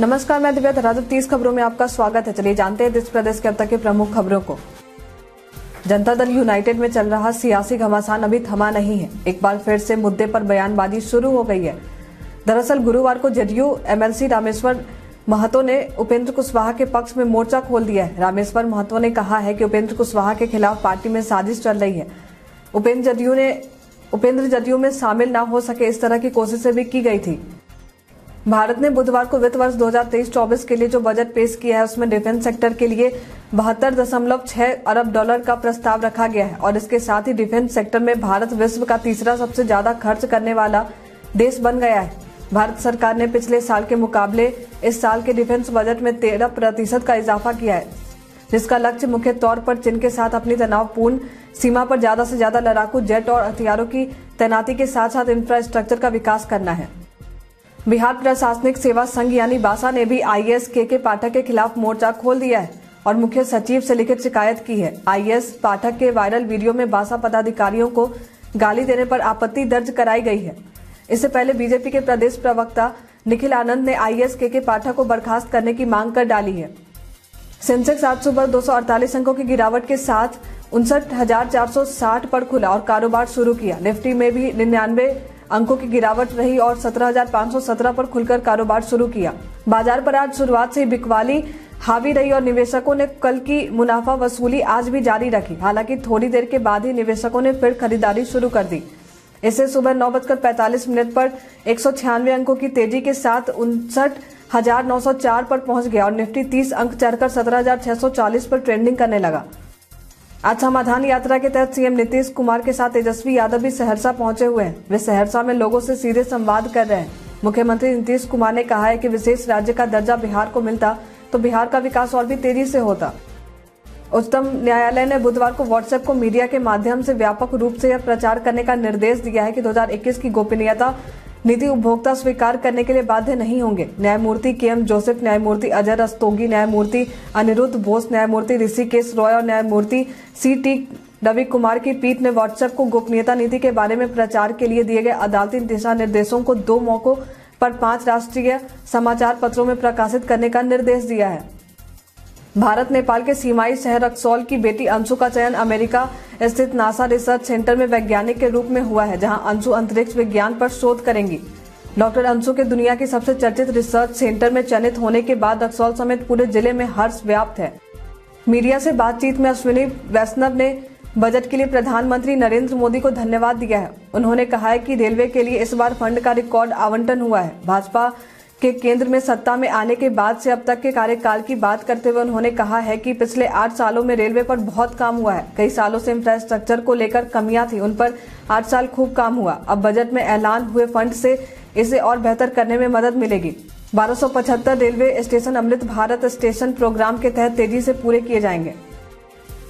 नमस्कार, मैं दिव्या धराधर। तीस खबरों में आपका स्वागत है। चलिए जानते हैं देश प्रदेश के अब तक की प्रमुख खबरों को। जनता दल यूनाइटेड में चल रहा सियासी घमासान अभी थमा नहीं है। एक बार फिर से मुद्दे पर बयानबाजी शुरू हो गई है। दरअसल गुरुवार को जदयू एमएलसी रामेश्वर महतो ने उपेंद्र कुशवाहा के पक्ष में मोर्चा खोल दिया है। रामेश्वर महतो ने कहा है कि उपेंद्र कुशवाहा के खिलाफ पार्टी में साजिश चल रही है। उपेंद्र जदयू ने उपेंद्र जदयू में शामिल न हो सके इस तरह की कोशिशें भी की गई थी। भारत ने बुधवार को वित्त वर्ष 2023-24 के लिए जो बजट पेश किया है, उसमें डिफेंस सेक्टर के लिए बहत्तर दशमलव छह अरब डॉलर का प्रस्ताव रखा गया है और इसके साथ ही डिफेंस सेक्टर में भारत विश्व का तीसरा सबसे ज़्यादा खर्च करने वाला देश बन गया है। भारत सरकार ने पिछले साल के मुकाबले इस साल के डिफेंस बजट में तेरह प्रतिशत का इजाफा किया है, जिसका लक्ष्य मुख्य तौर पर चीन के साथ अपनी तनावपूर्ण सीमा पर ज़्यादा से ज़्यादा लड़ाकू जेट और हथियारों की तैनाती के साथ साथ इंफ्रास्ट्रक्चर का विकास करना है। बिहार प्रशासनिक सेवा संघ यानी बासा ने भी आईएएस के के पाठक के खिलाफ मोर्चा खोल दिया है और मुख्य सचिव से लिखित शिकायत की है। आईएएस पाठक के वायरल वीडियो में बासा पदाधिकारियों को गाली देने पर आपत्ति दर्ज कराई गई है। इससे पहले बीजेपी के प्रदेश प्रवक्ता निखिल आनंद ने आईएएस के के पाठक को बर्खास्त करने की मांग कर डाली है। सेंसेक्स आज सुबह दो अंकों की गिरावट के साथ उनसठ पर खुला और कारोबार शुरू किया। निफ्टी में भी निन्यानवे अंकों की गिरावट रही और 17,517 पर खुलकर कारोबार शुरू किया। बाज़ार पर आज शुरुआत से बिकवाली हावी रही और निवेशकों ने कल की मुनाफा वसूली आज भी जारी रखी। हालाँकि थोड़ी देर के बाद ही निवेशकों ने फिर खरीदारी शुरू कर दी। इससे सुबह नौ बजकर पैंतालीस मिनट पर एक सौ छियानवे अंकों की तेज़ी के साथ उनसठ हज़ार नौ सौ चार पर पहुँच गया और निफ्टी तीस अंक चढ़कर सत्रह हज़ार छह सौ चालीस पर ट्रेंडिंग करने लगा। आज समाधान यात्रा के तहत सीएम नीतीश कुमार के साथ तेजस्वी यादव भी सहरसा पहुँचे हुए हैं। वे सहरसा में लोगों से सीधे संवाद कर रहे हैं। मुख्यमंत्री नीतीश कुमार ने कहा है कि विशेष राज्य का दर्जा बिहार को मिलता तो बिहार का विकास और भी तेज़ी से होता। उच्चतम न्यायालय ने बुधवार को व्हाट्सएप को मीडिया के माध्यम से व्यापक रूप से यह प्रचार करने का निर्देश दिया है कि 2021 की गोपनीयता नीति उपभोक्ता स्वीकार करने के लिए बाध्य नहीं होंगे। न्यायमूर्ति के एम जोसेफ, न्यायमूर्ति अजय रस्तोगी, न्यायमूर्ति अनिरुद्ध बोस, न्यायमूर्ति ऋषिकेश रॉय और न्यायमूर्ति सी टी रवि कुमार की पीठ ने व्हाट्सएप को गोपनीयता नीति के बारे में प्रचार के लिए दिए गए अदालती दिशा निर्देशों को दो मौकों पर पाँच राष्ट्रीय समाचार पत्रों में प्रकाशित करने का निर्देश दिया है। भारत, नेपाल के सीमाई शहर रक्सौल की बेटी अंशु का चयन अमेरिका स्थित नासा रिसर्च सेंटर में वैज्ञानिक के रूप में हुआ है, जहाँ अंशु अंतरिक्ष विज्ञान पर शोध करेंगी। डॉक्टर अंशु के दुनिया के सबसे चर्चित रिसर्च सेंटर में चयनित होने के बाद रक्सौल समेत पूरे ज़िले में हर्ष व्याप्त है। मीडिया से बातचीत में अश्विनी वैष्णव ने बजट के लिए प्रधानमंत्री नरेंद्र मोदी को धन्यवाद दिया है। उन्होंने कहा है कि रेलवे के लिए इस बार फंड का रिकॉर्ड आवंटन हुआ है। भाजपा के केंद्र में सत्ता में आने के बाद से अब तक के कार्यकाल की बात करते हुए उन्होंने कहा है कि पिछले आठ सालों में रेलवे पर बहुत काम हुआ है। कई सालों से इंफ्रास्ट्रक्चर को लेकर कमियाँ थी, उन पर आठ साल खूब काम हुआ। अब बजट में ऐलान हुए फंड से इसे और बेहतर करने में मदद मिलेगी। बारह railway station Amrit Bharat station programme के तहत तेज़ी से पूरे किए जाएँगे।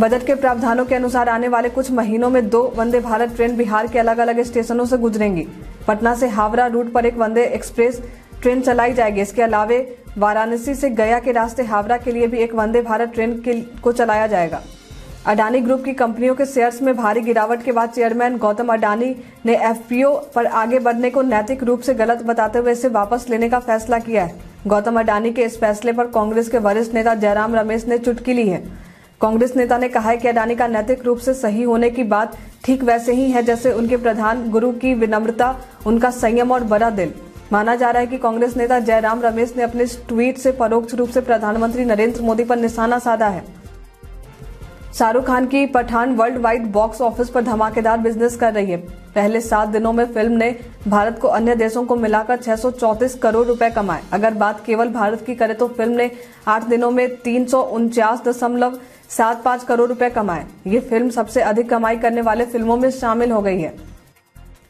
बजट के प्रावधानों के अनुसार आने वाले कुछ महीनों में दो वंदे भारत ट्रेन बिहार के अलग अलग स्टेशनों से गुजरेंगी। पटना से हावड़ा रूट पर एक वंदे एक्सप्रेस ट्रेन चलाई जाएगी। इसके अलावे वाराणसी से गया के रास्ते हावड़ा के लिए भी एक वंदे भारत ट्रेन को चलाया जाएगा। अडानी ग्रुप की कंपनियों के शेयर्स में भारी गिरावट के बाद चेयरमैन गौतम अडानी ने एफपीओ पर आगे बढ़ने को नैतिक रूप से गलत बताते हुए इसे वापस लेने का फैसला किया है। गौतम अडानी के इस फैसले पर कांग्रेस के वरिष्ठ नेता जयराम रमेश ने चुटकी ली है। कांग्रेस नेता ने कहा है कि अडानी का नैतिक रूप से सही होने की बात ठीक वैसे ही है जैसे उनके प्रधान गुरु की विनम्रता, उनका संयम और बड़ा दिल। माना जा रहा है कि कांग्रेस नेता जयराम रमेश ने अपने ट्वीट से परोक्ष रूप से प्रधानमंत्री नरेंद्र मोदी पर निशाना साधा है। शाहरुख खान की Pathaan world wide box office पर धमाकेदार बिज़नेस कर रही है। पहले सात दिनों में फ़िल्म ने भारत को अन्य देशों को मिलाकर छह करोड़ रुपए कमाए। अगर बात केवल भारत की करें तो फ़िल्म ने आठ दिनों में तीन दशमलव सात पाँच करोड़ रुपए कमाए। ये फ़िल्म सबसे अधिक कमाई करने वाले फ़िल्मों में शामिल हो गई है।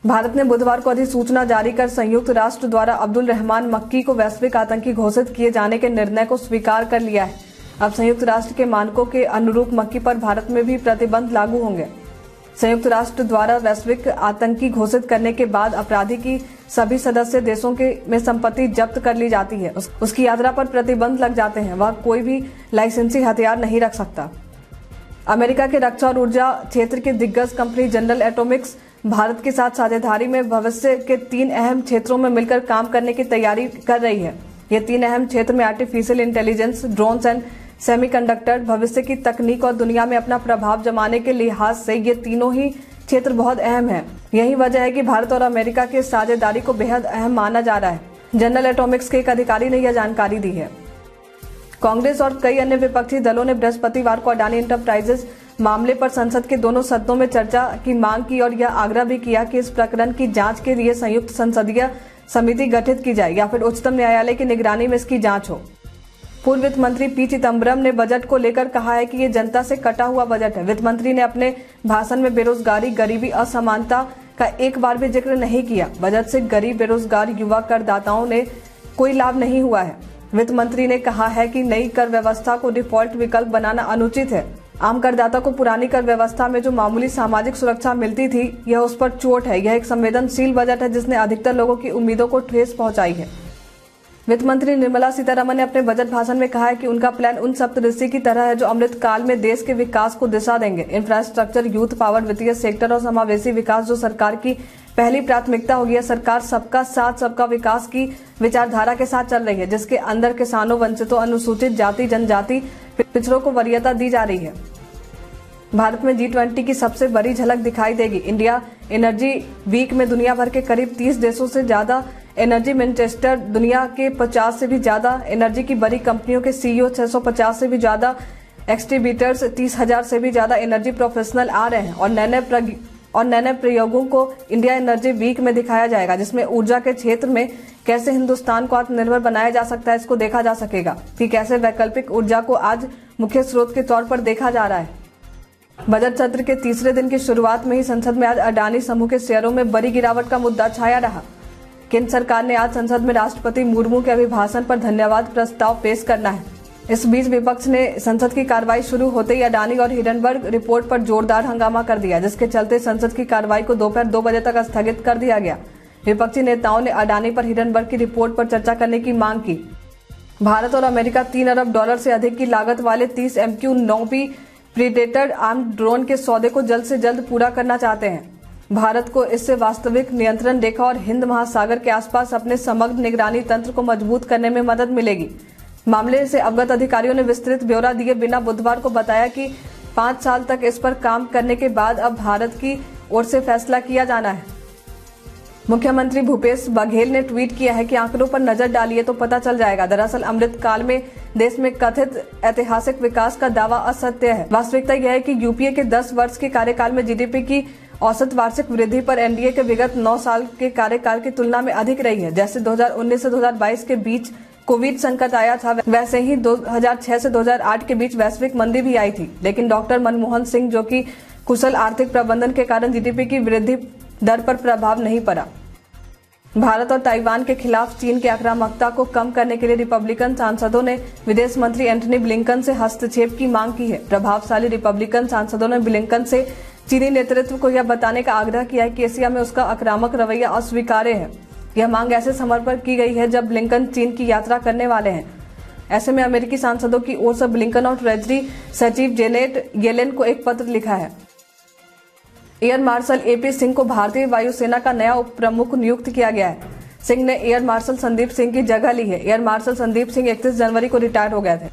भारत ने बुधवार को अधिसूचना जारी कर संयुक्त राष्ट्र द्वारा अब्दुल रहमान मक्की को वैश्विक आतंकी घोषित किए जाने के निर्णय को स्वीकार कर लिया है। अब संयुक्त राष्ट्र के मानकों के अनुरूप मक्की पर भारत में भी प्रतिबंध लागू होंगे। संयुक्त राष्ट्र द्वारा वैश्विक आतंकी घोषित करने के बाद अपराधी की सभी सदस्य देशों के में संपत्ति जब्त कर ली जाती है। उस, उसकी यात्रा पर प्रतिबंध लग जाते हैं। वह कोई भी लाइसेंसी हथियार नहीं रख सकता। अमेरिका के रक्षा और ऊर्जा क्षेत्र की दिग्गज कंपनी जनरल एटॉमिक्स भारत के साथ साझेदारी में भविष्य के तीन अहम क्षेत्रों में मिलकर काम करने की तैयारी कर रही है। ये तीन अहम क्षेत्र में artificial intelligence drones and semiconductor भविष्य की तकनीक और दुनिया में अपना प्रभाव जमाने के लिहाज से ये तीनों ही क्षेत्र बहुत अहम है। यही वजह है कि भारत और अमेरिका की साझेदारी को बेहद अहम माना जा रहा है। जनरल एटॉमिक्स के एक अधिकारी ने यह जानकारी दी है। कांग्रेस और कई अन्य विपक्षी दलों ने बृहस्पतिवार को अडानी इंटरप्राइजेस मामले पर संसद के दोनों सदनों में चर्चा की मांग की और यह आग्रह भी किया कि इस प्रकरण की जाँच के लिए संयुक्त संसदीय समिति गठित की जाए या फिर उच्चतम न्यायालय की निगरानी में इसकी जाँच हो। पूर्व वित्त मंत्री पी चिदम्बरम ने बजट को लेकर कहा है कि ये जनता से कटा हुआ बजट है। वित्त मंत्री ने अपने भाषण में बेरोजगारी, गरीबी, असमानता का एक बार भी ज़िक्र नहीं किया। बजट से गरीब, बेरोजगार युवा करदाताओं ने कोई लाभ नहीं हुआ है। वित्त मंत्री ने कहा है कि नई कर व्यवस्था को डिफ़ॉल्ट विकल्प बनाना अनुचित है। आम करदाता को पुरानी कर व्यवस्था में जो मामूली सामाजिक सुरक्षा मिलती थी, यह उस पर चोट है। यह एक संवेदनशील बजट है जिसने अधिकतर लोगों की उम्मीदों को ठेस पहुंचाई है। वित्त मंत्री निर्मला सीतारमन ने अपने बजट भाषण में कहा है कि उनका प्लान उन सप्तऋषि की तरह है जो अमृत काल में देश के विकास को दिशा देंगे। इंफ्रास्ट्रक्चर, यूथ पावर, वित्तीय सेक्टर और समावेशी विकास जो सरकार की पहली प्राथमिकता होगी सरकार सबका साथ, सबका विकास की विचारधारा के साथ चल रही है, जिसके अंदर किसानों, वंचितों, अनुसूचित जाति, जनजाति पिछड़ों को वरीयता दी जा रही है। भारत में जी ट्वेंटी की सबसे बड़ी झलक दिखाई देगी। इंडिया एनर्जी वीक में दुनिया भर के करीब 30 देशों से ज़्यादा एनर्जी मैनचेस्टर, दुनिया के 50 से भी ज़्यादा एनर्जी की बड़ी कंपनियों के सीईओ 650 से भी ज़्यादा एक्सट्रीब्यूटर्स, तीस हज़ार से भी ज़्यादा एनर्जी प्रोफेशनल आ रहे हैं। और नए नए और नए नए प्रयोगों को इंडिया एनर्जी वीक में दिखाया जाएगा, जिसमें ऊर्जा के क्षेत्र में कैसे हिंदुस्तान को आत्मनिर्भर बनाया जा सकता है, इसको देखा जा सकेगा। कि कैसे वैकल्पिक ऊर्जा को आज मुख्य स्रोत के तौर पर देखा जा रहा है। बजट सत्र के तीसरे दिन की शुरुआत में ही संसद में आज अडानी समूह के शेयरों में बड़ी गिरावट का मुद्दा छाया रहा। केंद्र सरकार ने आज संसद में राष्ट्रपति मुर्मू के अभिभाषण पर धन्यवाद प्रस्ताव पेश करना है। इस बीच विपक्ष ने संसद की कार्रवाई शुरू होते ही अडानी और हिडनबर्ग रिपोर्ट पर जोरदार हंगामा कर दिया, जिसके चलते संसद की कार्रवाई को दोपहर दो बजे तक स्थगित कर दिया गया। विपक्षी नेताओं ने अडानी पर हिडनबर्ग की रिपोर्ट पर चर्चा करने की मांग की। भारत और अमेरिका तीन अरब डॉलर से अधिक की लागत वाले तीस एम क्यू नौ प्रीडेटर आर्म ड्रोन के सौदे को जल्द से जल्द पूरा करना चाहते हैं। भारत को इससे वास्तविक नियंत्रण रेखा और हिंद महासागर के आसपास अपने समग्र निगरानी तंत्र को मज़बूत करने में मदद मिलेगी। मामले से अवगत अधिकारियों ने विस्तृत ब्यौरा दिए बिना बुधवार को बताया कि पाँच साल तक इस पर काम करने के बाद अब भारत की ओर से फैसला किया जाना है। मुख्यमंत्री भूपेश बघेल ने ट्वीट किया है कि आंकड़ों पर नज़र डालिए तो पता चल जाएगा। दरअसल अमृत काल में देश में कथित ऐतिहासिक विकास का दावा असत्य है। वास्तविकता यह है कि यूपीए के 10 वर्ष के कार्यकाल में जीडीपी की औसत वार्षिक वृद्धि पर एनडीए के विगत नौ साल के कार्यकाल की तुलना में अधिक रही है। जैसे 2019 से 2022 के बीच कोविड संकट आया था, वैसे ही 2006 से 2008 के बीच वैश्विक मंदी भी आई थी। लेकिन डॉक्टर मनमोहन सिंह, जो कि कुशल आर्थिक प्रबंधन के कारण जीडीपी की वृद्धि दर पर प्रभाव नहीं पड़ा। भारत और ताइवान के खिलाफ चीन की आक्रामकता को कम करने के लिए रिपब्लिकन सांसदों ने विदेश मंत्री एंटनी ब्लिंकन से हस्तक्षेप की मांग की है। प्रभावशाली रिपब्लिकन सांसदों ने ब्लिंकन से चीनी नेतृत्व को यह बताने का आग्रह किया है कि एशिया में उसका आक्रामक रवैया अस्वीकार्य है। यह मांग ऐसे समय पर की गई है जब ब्लिंकन चीन की यात्रा करने वाले हैं। ऐसे में अमेरिकी सांसदों की ओर से ब्लिंकन और ट्रेजरी सचिव जेनेट येलेन को एक पत्र लिखा है। एयर मार्शल एपी सिंह को भारतीय वायुसेना का नया उप प्रमुख नियुक्त किया गया है। सिंह ने एयर मार्शल संदीप सिंह की जगह ली है। एयर मार्शल संदीप सिंह इकतीस जनवरी को रिटायर हो गए थे।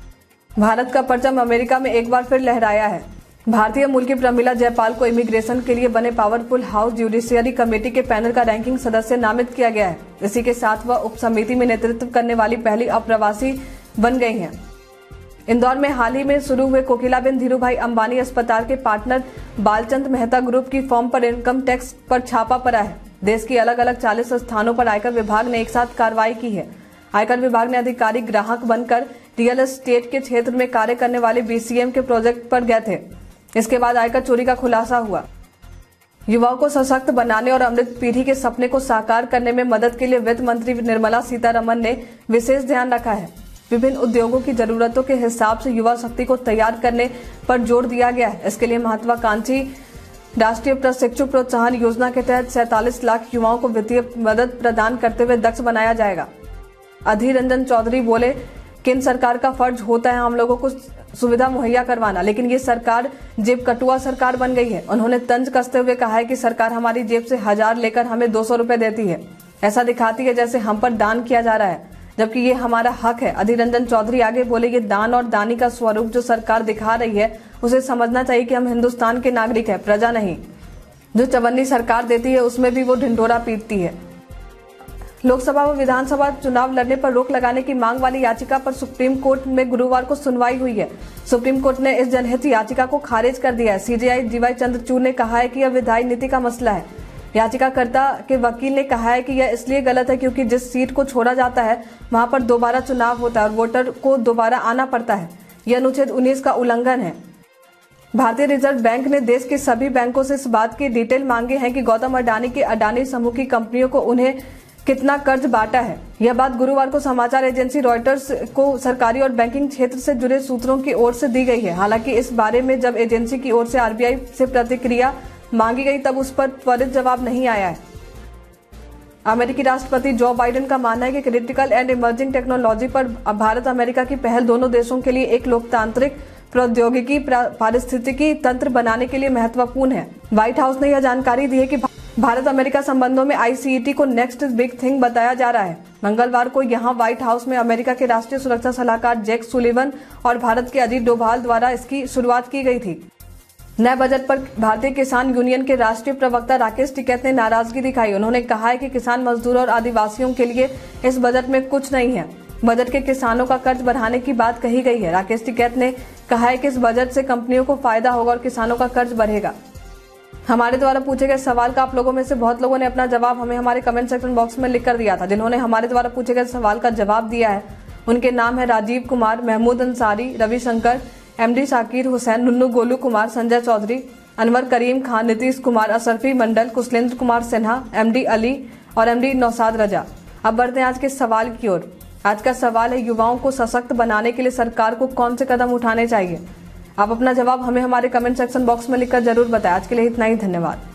भारत का परचम अमेरिका में एक बार फिर लहराया है। भारतीय मूल की प्रमिला जयपाल को इमिग्रेशन के लिए बने पावरफुल हाउस जुडिशियरी कमेटी के पैनल का रैंकिंग सदस्य नामित किया गया है। इसी के साथ वह उप समिति में नेतृत्व करने वाली पहली अप्रवासी बन गई हैं। इंदौर में हाल ही में शुरू हुए कोकिलाबेन धीरूभाई अंबानी अस्पताल के पार्टनर बालचंद मेहता ग्रुप की फॉर्म पर इनकम टैक्स पर छापा पड़ा है। देश की अलग अलग चालीस स्थानों पर आयकर विभाग ने एक साथ कार्रवाई की है। आयकर विभाग ने अधिकारी ग्राहक बनकर रियल एस्टेट के क्षेत्र में कार्य करने वाले बीसीएम के प्रोजेक्ट पर गए थे। इसके बाद आयकर चोरी का खुलासा हुआ। युवाओं को सशक्त बनाने और अमृत पीढ़ी के सपने को साकार करने में मदद के लिए वित्त मंत्री निर्मला सीतारमन ने विशेष ध्यान रखा है। विभिन्न उद्योगों की जरूरतों के हिसाब से युवा शक्ति को तैयार करने पर ज़ोर दिया गया है। इसके लिए महत्वाकांक्षी राष्ट्रीय प्रशिक्षु प्रोत्साहन योजना के तहत सैतालीस लाख युवाओं को वित्तीय मदद प्रदान करते हुए दक्ष बनाया जाएगा। अधीर रंजन चौधरी बोले, केंद्र सरकार का फ़र्ज़ होता है हम लोगों को सुविधा मुहैया करवाना। लेकिन ये सरकार, जेब कटुआ सरकार बन गई है। उन्होंने तंज कसते हुए कहा है कि सरकार हमारी जेब से हज़ार लेकर हमें दो सौ रूपए देती है। ऐसा दिखाती है जैसे हम पर दान किया जा रहा है। जबकि ये हमारा हक है। अधीर रंजन चौधरी आगे बोले, ये दान और दानी का स्वरूप जो सरकार दिखा रही है, उसे समझना चाहिए कि हम हिंदुस्तान के नागरिक है, प्रजा नहीं। जो चवन्नी सरकार देती है, उसमें भी वो ढिंडोरा पीटती है। लोकसभा व विधानसभा चुनाव लड़ने पर रोक लगाने की मांग वाली याचिका पर सुप्रीम कोर्ट में गुरुवार को सुनवाई हुई है। सुप्रीम कोर्ट ने इस जनहित याचिका को खारिज कर दिया है। सीजेआई डीवाई चंद्रचूड़ ने कहा है कि यह विधायी नीति का मसला है। याचिकाकर्ता के वकील ने कहा है कि यह इसलिए गलत है क्योंकि जिस सीट को छोड़ा जाता है, वहाँ पर दोबारा चुनाव होता है और वोटर को दोबारा आना पड़ता है। यह अनुच्छेद उन्नीस का उल्लंघन है। भारतीय रिज़र्व बैंक ने देश के सभी बैंकों से इस बात की डिटेल मांगे हैं कि गौतम अडानी के अडानी समूह की कंपनियों को उन्हें कितना कर्ज बांटा है? यह बात गुरुवार को समाचार एजेंसी रॉयटर्स को सरकारी और बैंकिंग क्षेत्र से जुड़े सूत्रों की ओर से दी गई है। हालाँकि इस बारे में जब एजेंसी की ओर से आरबीआई से प्रतिक्रिया मांगी गई, तब उस पर त्वरित जवाब नहीं आया है। अमेरिकी राष्ट्रपति जो बाइडेन का मानना है कि क्रिटिकल एंड इमर्जिंग टेक्नोलॉजी पर भारत अमेरिका की पहल दोनों देशों के लिए एक लोकतांत्रिक, प्रौद्योगिकी, पारिस्थितिकी तंत्र बनाने के लिए महत्वपूर्ण है। व्हाइट हाउस ने यह जानकारी दी है कि भारत अमेरिका संबंधों में आईसीईटी को नेक्स्ट बिग थिंग बताया जा रहा है। मंगलवार को यहाँ व्हाइट हाउस में अमेरिका के राष्ट्रीय सुरक्षा सलाहकार जैक सुलिवन और भारत के अजीत डोभाल द्वारा इसकी शुरुआत की गई थी। नए बजट पर भारतीय किसान यूनियन के राष्ट्रीय प्रवक्ता राकेश टिकैत ने नाराज़गी दिखाई। उन्होंने कहा है कि किसान मजदूर और आदिवासियों के लिए इस बजट में कुछ नहीं है। बजट के किसानों का कर्ज बढ़ाने की बात कही गई है। राकेश टिकैत ने कहा है कि इस बजट से कंपनियों को फ़ायदा होगा और किसानों का कर्ज बढ़ेगा। हमारे द्वारा पूछे गए सवाल का आप लोगों में से बहुत लोगों ने अपना जवाब हमें हमारे कमेंट सेक्शन बॉक्स में लिख कर दिया था, जिन्होंने हमारे द्वारा पूछे गए सवाल का जवाब दिया है। उनके नाम है राजीव कुमार, महमूद अंसारी, रविशंकर एमडी शाकिर, हुसैन, नुन्नू, गोलू कुमार, संजय चौधरी, अनवर करीम खान, नीतीश कुमार, असरफी मंडल, कुशलेंद्र कुमार सिन्हा एमडी अली और एमडी नौसाद रजा। अब बढ़ते हैं आज के सवाल की ओर। आज का सवाल है, युवाओं को सशक्त बनाने के लिए सरकार को कौन से कदम उठाने चाहिए? आप अपना जवाब हमें हमारे कमेंट सेक्शन बॉक्स में लिखकर ज़रूर बताएँ। आज के लिए इतना ही, धन्यवाद।